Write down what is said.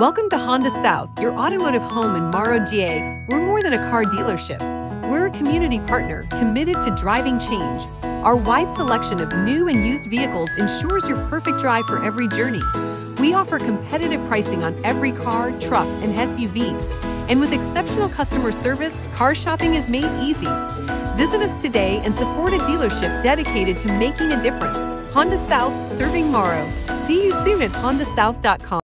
Welcome to Honda South, your automotive home in Morrow, GA. We're more than a car dealership. We're a community partner committed to driving change. Our wide selection of new and used vehicles ensures your perfect drive for every journey. We offer competitive pricing on every car, truck, and SUV. And with exceptional customer service, car shopping is made easy. Visit us today and support a dealership dedicated to making a difference. Honda South, serving Morrow. See you soon at HondaSouth.com.